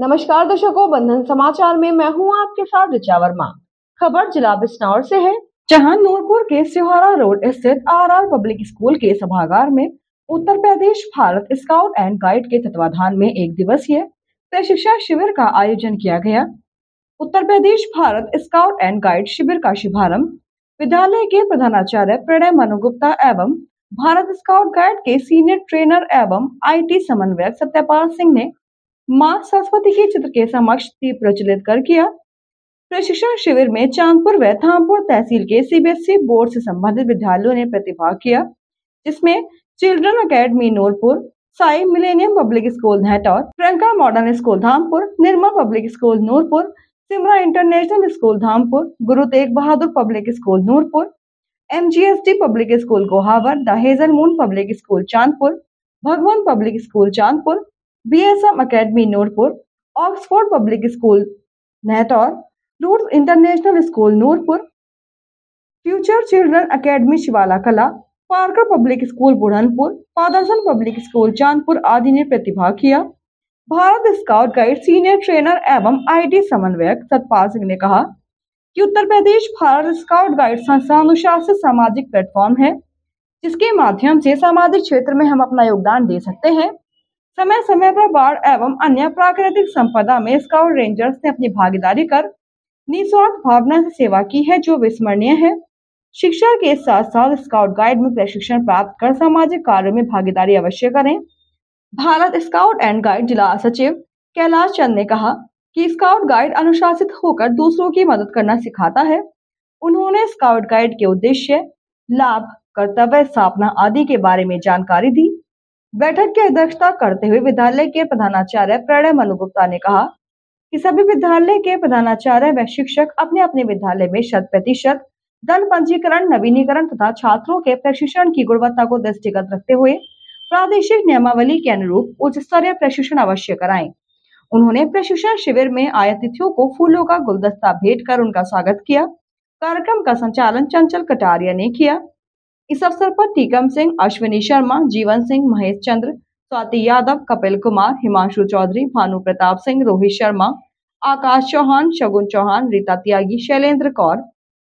नमस्कार दर्शकों, बंधन समाचार में मैं हूँ आपके साथ ऋचा वर्मा। खबर जिला बिस्नौर से है। जहाँ नूरपुर के सिहारा रोड स्थित आर आर पब्लिक स्कूल के सभागार में Uttar Pradesh Bharat scout and guide के तत्वाधान में एक दिवसीय प्रशिक्षण शिविर का आयोजन किया गया। Uttar Pradesh Bharat scout and guide शिविर का शुभारंभ विद्यालय के प्रधानाचार्य प्रणय मनु गुप्ता एवं भारत स्काउट गाइड के सीनियर ट्रेनर एवं आईटी समन्वयक सत्यपाल सिंह ने माँ सरस्वती के चित्र के समक्ष दीप प्रज्वलित कर किया। प्रशिक्षण शिविर में चांदपुर व धामपुर तहसील के सीबीएसई बोर्ड से संबंधित विद्यालयों ने प्रतिभाग किया, जिसमें children academy, Noorpur, Sai millennium public school Nahtaur Priyanka modern school, Dhampur Nirmal public school, Noorpur, Simra international school, Dhampur, Guru Tegh Bahadur public school, Noorpur MGST public school, Gohawar, the hazel moon public school, Chandpur, Bhagwan public school, Chandpur BSM academy Noorpur Oxford public school Nahtaur roots international school Noorpur future children academy Shivala Kala Parker public school Budhanpur पादरसन public school Chandpur आदि ने प्रतिभाग किया। Bharat scout guide senior trainer एवं IT समन्वयक सतपाल सिंह ने कहा कि Uttar Pradesh Bharat scout guide संस्था अनुशासित सामाजिक प्लेटफॉर्म है, जिसके माध्यम से सामाजिक क्षेत्र में हम अपना योगदान दे सकते हैं। समय समय पर बाढ़ एवं अन्य प्राकृतिक संपदा में स्काउट रेंजर्स ने अपनी भागीदारी कर निस्वार्थ भावना से सेवा की है, जो विस्मरणीय है। शिक्षा के साथ साथ स्काउट गाइड में प्रशिक्षण प्राप्त कर सामाजिक कार्यों में भागीदारी अवश्य करें। भारत स्काउट एंड गाइड जिला सचिव कैलाश चंद ने कहा कि स्काउट गाइड अनुशासित होकर दूसरों की मदद करना सिखाता है। उन्होंने स्काउट गाइड के उद्देश्य, लाभ, कर्तव्य, स्थापना आदि के बारे में जानकारी दी। बैठक की अध्यक्षता करते हुए विद्यालय के प्रधानाचार्य प्रणय मनु गुप्ता ने कहा कि सभी विद्यालय के प्रधानाचार्य व शिक्षक अपने अपने विद्यालय में शत प्रतिशत दल पंजीकरण, नवीनीकरण तथा छात्रों के प्रशिक्षण की गुणवत्ता को दृष्टिगत रखते हुए प्रादेशिक नियमावली के अनुरूप उच्च स्तरीय प्रशिक्षण अवश्य कराएँ। उन्होंने प्रशिक्षण शिविर में आए अतिथियों को फूलों का गुलदस्ता भेंट कर उनका स्वागत किया। कार्यक्रम का संचालन चंचल कटारिया ने किया। इस अवसर पर टीकम सिंह, अश्विनी शर्मा, जीवन सिंह, महेश चंद्र, स्वाति यादव, कपिल कुमार, हिमांशु चौधरी, भानु प्रताप सिंह, रोहित शर्मा, आकाश चौहान, शगुन चौहान, रीता त्यागी, शैलेंद्र कौर,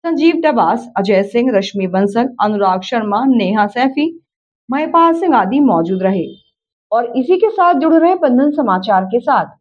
संजीव डबास, अजय सिंह, रश्मि बंसल, अनुराग शर्मा, नेहा सैफी, महिपाल सिंह आदि मौजूद रहे। और इसी के साथ जुड़ रहे बंधन समाचार के साथ।